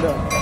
对。